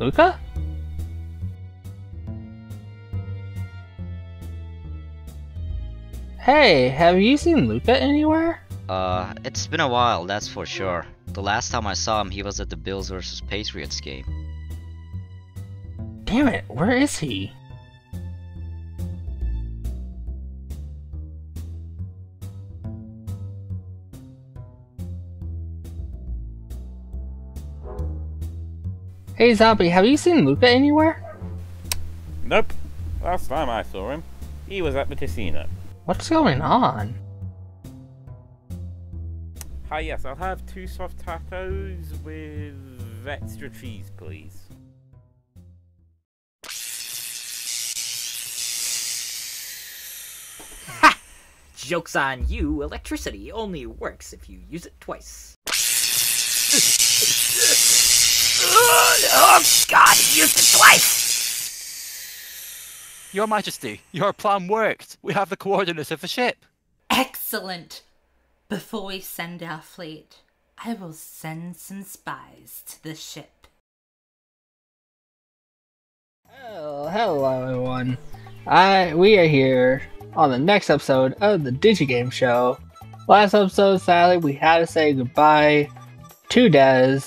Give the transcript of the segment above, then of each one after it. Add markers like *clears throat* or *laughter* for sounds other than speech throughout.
Luca? Hey, have you seen Luca anywhere? Uh, it's been a while, that's for sure. The last time I saw him, he was at the Bills vs. Patriots game. Damn it, where is he? Hey Zombie, have you seen Luca anywhere? Nope. Last time I saw him, he was at the casino. What's going on? Hi, yes, I'll have two soft tacos with extra cheese, please. Joke's on you, electricity only works if you use it twice. Oh god, he used it twice! Your Majesty, your plan worked. We have the coordinates of the ship. Excellent. Before we send our fleet, I will send some spies to the ship. Oh, hello everyone. I we are here on the next episode of the DigiGame Show. Last episode, sadly, we had to say goodbye to Des,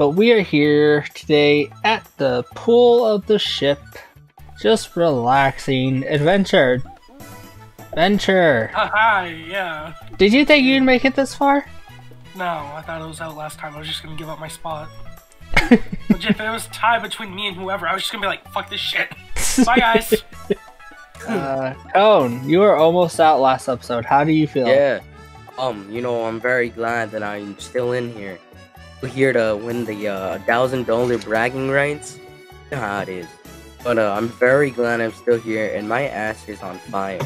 but we are here today at the pool of the ship, just relaxing. Adventure, adventure. Haha, yeah. Did you think you'd make it this far? No, I thought it was out last time. I was just gonna give up my spot. *laughs* Legit, if it was tie between me and whoever, I was just gonna be like, fuck this shit. Bye, guys. *laughs* Uh, Cone, you were almost out last episode. How do you feel? Yeah. Um, you know, I'm very glad that I'm still in here. We're here to win the uh, thousand dollar bragging rights. You know how it is. But uh, I'm very glad I'm still here, and my ass is on fire.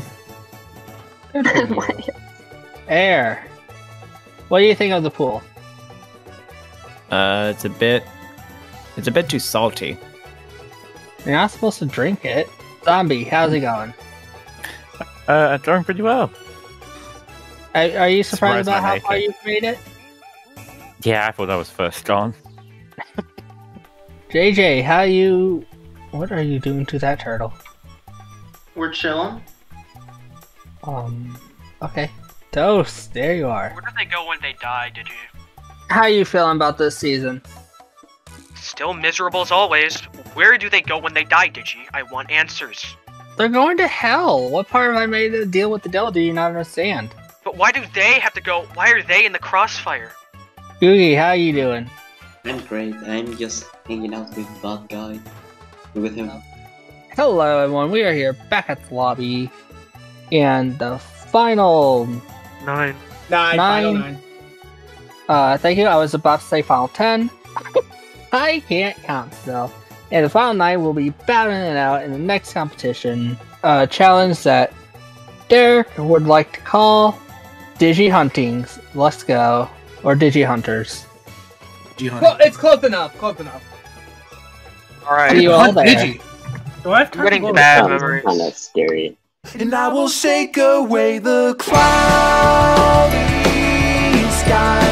Good for *laughs* you. Air. What do you think of the pool? Uh, it's a bit, it's a bit too salty. You're not supposed to drink it. Zombie, how's it going? Uh, I'm doing pretty well. Are, are you surprised Surprised about how far it. you've made it? Yeah, I thought that was first gone. *laughs* JJ, how you? What are you doing to that turtle? We're chilling. Um. Okay. Toast. There you are. Where do they go when they die, did you? How you feeling about this season? Still miserable as always. Where do they go when they die, Digi? I want answers. They're going to hell. What part of I made a deal with the devil do you not understand? But why do they have to go? Why are they in the crossfire? Googi, how you doing? I'm great. I'm just hanging out with Bad Guy. With him. Hello, everyone. We are here back at the lobby, and the final Nine. Nine, Nine. final nine. Uh, thank you. I was about to say final 10. *laughs* I can't count still. And the final 9 will be battling it out in the next competition. A challenge that Derik would like to call Digi Huntings. Let's go. Or Digi Hunters. Well, it's close enough. Close enough. Alright. See you all there. Digi. Do I have time to Getting go to bad memories. Kinda scary. And I will shake away the cloudy skies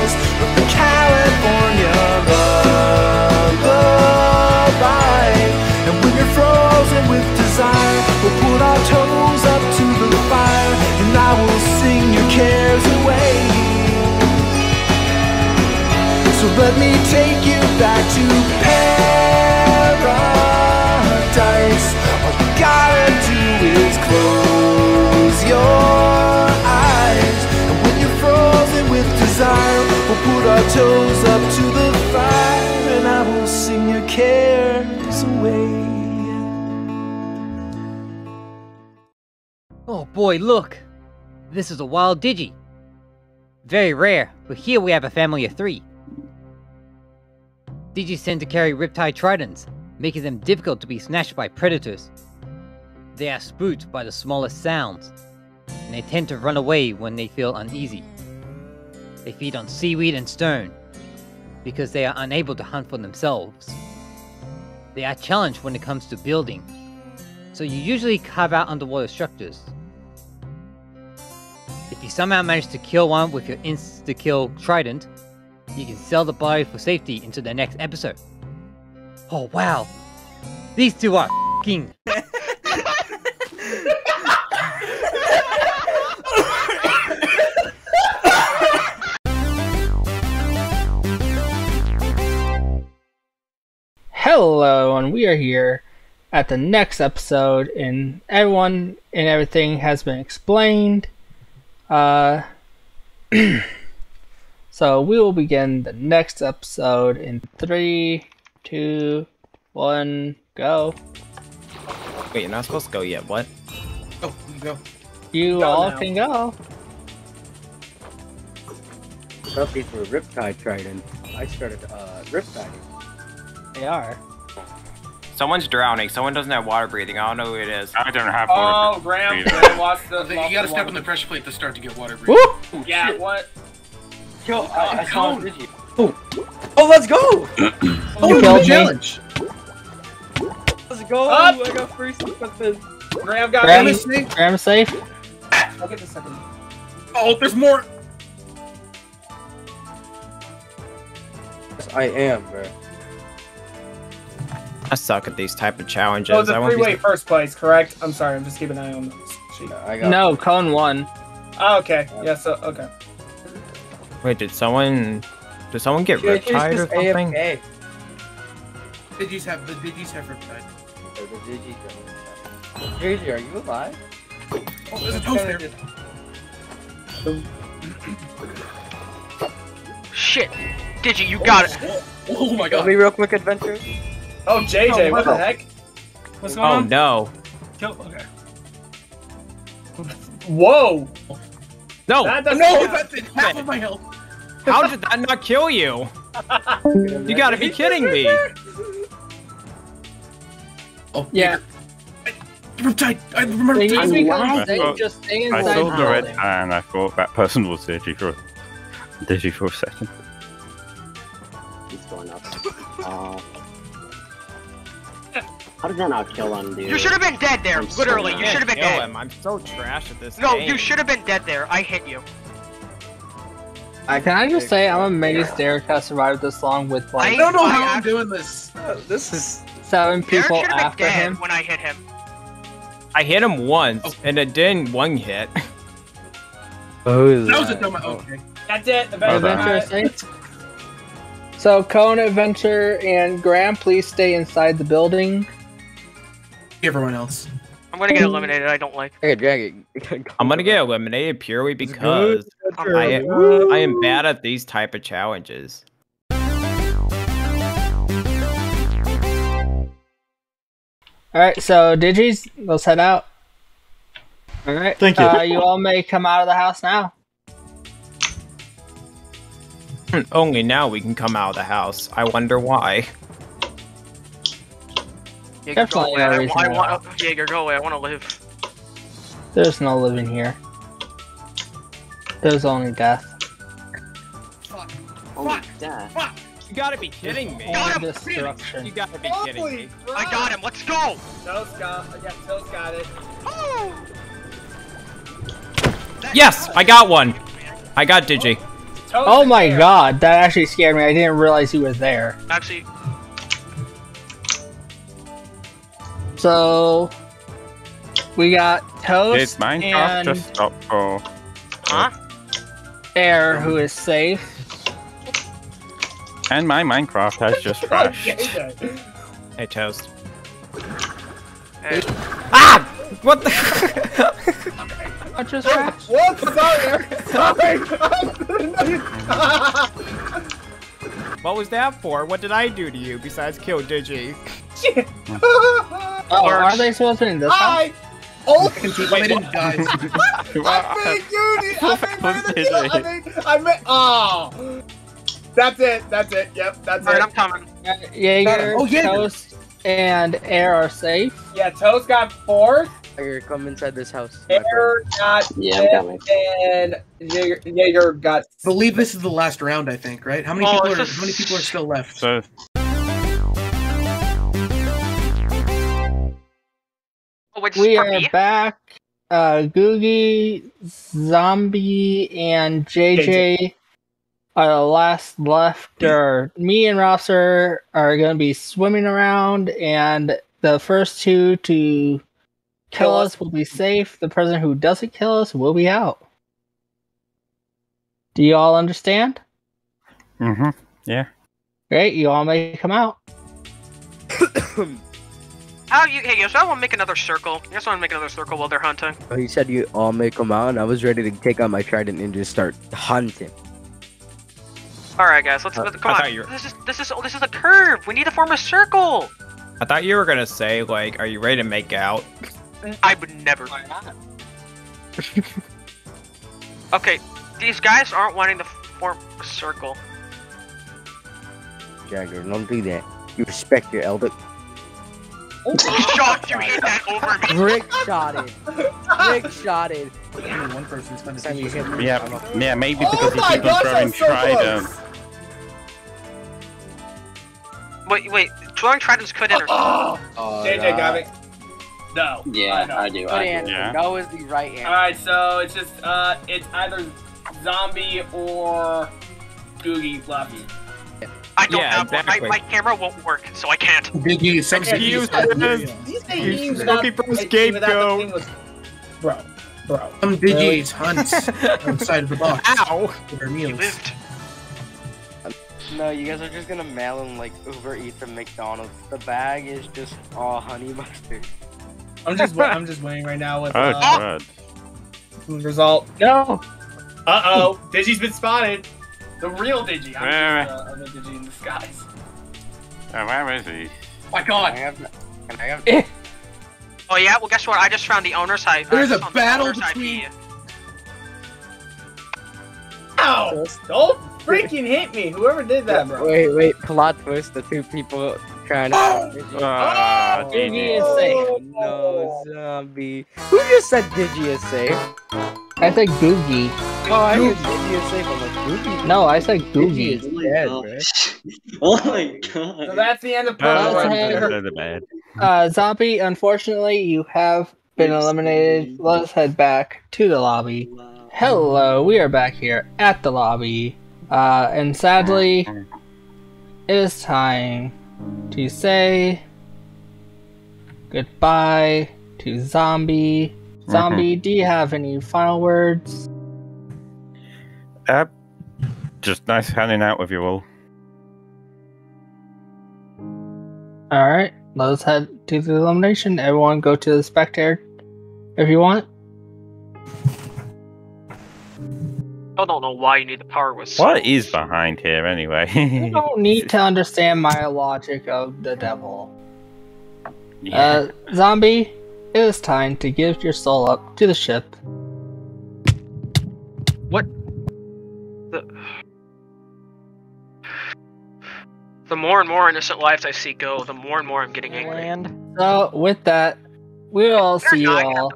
let me take you back to paradise. All you gotta do is close your eyes. And when you're frozen with desire, we'll put our toes up to the fire, and I will sing your cares away. Oh boy, look! This is a wild Digi. Very rare, but here we have a family of three. Digis tend to carry riptide tridents, making them difficult to be snatched by predators. They are spooked by the smallest sounds, and they tend to run away when they feel uneasy. They feed on seaweed and stone, because they are unable to hunt for themselves. They are challenged when it comes to building, so you usually carve out underwater structures. If you somehow manage to kill one with your insta-kill trident, you can sell the body for safety into the next episode. Oh wow, these two are king. *laughs* Hello, and we are here at the next episode, and everyone and everything has been explained. Uh, *clears throat* so we will begin the next episode in three, two, one, go. Wait, you're not supposed to go yet. What? Oh, you go. You Go all now. can go. I thought these were Riptide Trident. I started uh, Riptide. They are. Someone's drowning. Someone doesn't have water breathing. I don't know who it is. I don't have water Oh, Graham, Graham lost the. You gotta the step on the pressure plate to start to get water breathing. Woo! Yeah, what? Yo, I, I saw Digi. Oh. oh, let's go! You killed me. challenge. Let's go! Up! I got first something. Graham got Graham, everything. Graham is safe. I'll get the second. Oh, there's more. Yes, I am, bro. I suck at these type of challenges. Oh, it's I a won't be- three-way first place, correct? I'm sorry, I'm just keeping an eye on the sheet. I got. No, Cone won. Oh, ah, okay. Yeah, so okay. Wait, did someone? Did someone get Dude, he's riptide or something? AFK. Digis have the Digis have Riptide. Oh, the Digi don't. Digi, are you alive? Oh, there's a toast there. Shit. Digi, you got it. Oh my Tell god. me real quick, adventure. Oh, JJ, Oh, what the heck? What's going Oh on? Oh no! Kill. Okay. Whoa! No! That No, that's. Half of my health. How did that not kill you? You gotta be kidding me! Oh, Yeah. Riptide. I remember. They Riptide. need to I become safe. thought- Just stay I inside saw the the red building. and I thought that person was Digi for Digi for a second. He's going up. Uh, how did that not kill him, dude? You should have been dead there. I'm so Literally, you should have been Kill dead. him. I'm so trash at this No, game. you should have been dead there. I hit you. Can I just say I'm amazed Derik has survived this long with like. I don't know I how I'm act- doing this. Uh, this is. seven people should have been after dead him? when I hit him. I hit him once, Oh. and it didn't one hit. Oh, That was a dumb. Okay. That's it. The Adventure is. So Cone, Adventure, and Graham, please stay inside the building. Everyone else. I'm gonna get eliminated. I don't like. Okay, drag. *laughs* I'm gonna get eliminated purely because I, I am bad at these type of challenges. Alright, so Digis, let's head out. Alright. Thank you. Uh, you all may come out of the house now. Only now we can come out of the house. I wonder why. Jaeger, go away. I, I at want. Jaeger, go away. I want to live. There's no living here. There's only death. Fuck. Oh, death. You gotta be kidding me. Got him! destruction. You gotta be kidding me. I got him. Let's go. Toast got. Yeah, Toast got it. Oh. Yes, I got one. I got Digi. Toast Oh my god, that actually scared me. I didn't realize he was there. Actually, So we got Did Toast Minecraft and just stop for? huh? Air, who is safe. And my Minecraft has just *laughs* crashed. Hey, Toast. Hey. Ah! What the? *laughs* What just crashed? Whoops, sorry, Eric. Sorry. *laughs* what was that for? What did I do to you besides kill Digi? Oh, are they supposed to be in this house? Hi. Oh, They didn't die. *laughs* I made Judy. I made her the *laughs* kill. I made. I made. Oh. That's it. That's it. Yep. That's Alright, it. I'm coming. Uh, Jaeger, Oh, yeah. Toast, and Air are safe. Yeah, Toast got fourth. Here, come inside this house. my friend. Air got Yeah, I got my. and Jaeger, Jaeger got. believe this is the last round. I think. Right? How many Oh, people are? just- How many people are still left? So Wait, We are me? back. Uh, Googi, Zombie, and JJ uh, last left, or me and Robster are going to be swimming around, and the first two to kill us will be safe. The person who doesn't kill us will be out. Do you all understand? Mm-hmm. Yeah. Great, you all may come out. *coughs* How you? Hey, guys, I want to make another circle. You guys want to make another circle while they're hunting? Oh, he said you all make them out, and I was ready to take out my trident and just start hunting. All right, guys, let's Uh, let's- come thought on. you were- This is this is oh, this is a curve. We need to form a circle. I thought you were gonna say like, "Are you ready to make out?" I would never. Why not? *laughs* okay, these guys aren't wanting to form a circle. Jagger, don't do that. You respect your elder. Shot you hit that over me. Rick shot it. Rick shot it. One person's gonna see you hit Yeah, yeah, maybe Oh because my you keep on gosh, throwing I'm so trident. Wait, wait. Throwing tridents could enter. Oh, JJ got me. No. Yeah, I do. Good I do. answer. No is the right answer. Alright, so it's just, uh, it's either zombie or Googi left. I don't Yeah, have exactly. My, my camera won't work, so I can't. Biggie, some Excuse Biggies. These You games smoky without, bro without the scapegoat. was- Bro, bro. Some Biggies hunt *laughs* outside of the box. Ow! For their meals. Lived. No, you guys are just gonna mail him like Uber Eats from McDonald's. The bag is just all honey mustard. I'm just, I'm just winning right now with, *laughs* Oh, uh, God. result. No! Uh-oh, Digi's been spotted. The real Digi. I'm Where? just, uh, I'm a Digi in disguise. Oh, where is he? My Can I god! have, can I have *laughs* Oh yeah. Well, guess what? I just found the owner's IP. There's I a just the battle between- IP. Ow! Don't freaking hit me! Whoever did that, bro. Wait, wait, plot twist, the two people trying to Ah, Digi is safe. no zombie. Who just said Digi is safe? I said Googi. Oh, I heard Digi is safe. I'm like, Digi. No, I said Digi Googie. is Oh my dead, god. *laughs* oh my god. So that's the end of Pearl Let's right head- there. they're the bad. Uh, Zombie, unfortunately, you have been eliminated. Let us head back to the lobby. Wow. Hello, we are back here at the lobby. Uh, and sadly, it is time to say goodbye to Zombie. Zombie, do you have any final words? Uh, just nice hanging out with you all. Alright, let us head to the elimination. Everyone go to the spectator if you want. I don't know why you need the power with. What is behind here anyway? You don't need *laughs* to understand my logic of the devil. yeah. Uh, zombie, it is time to give your soul up to the ship. What? The... the more and more innocent lives I see go, the more and more I'm getting angry. So, with that, we'll They're see you not gonna have all.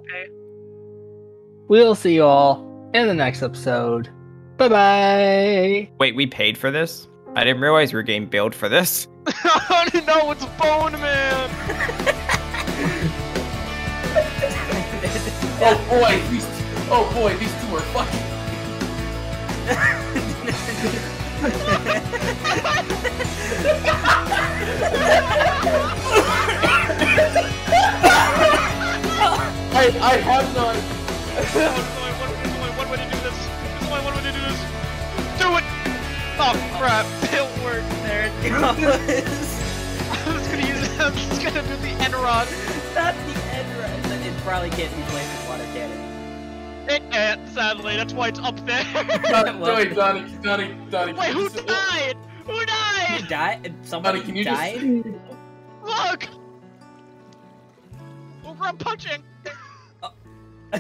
We'll see you all in the next episode. Bye bye. Wait, we paid for this? I didn't realize we were getting billed for this. *laughs* I don't know it's Bone Man. Oh boy, these oh boy, these two are fucking. I I have not. There's only one way to do this. There's only one way to do this. Do it! Oh crap! *laughs* It worked. There it goes. *laughs* I was gonna use it. *laughs* I was gonna do the Enron. Not the end right. Then it probably can't be played with water cannon. It can't, sadly. That's why it's up there. Donnie, wait, Donnie, Donnie, Donnie. Wait, who you died? Who died? You died? Somebody Donnie, can you just- died? Look! Over, I'm punching. Oh. *laughs*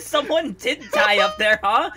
Someone did die up there, huh?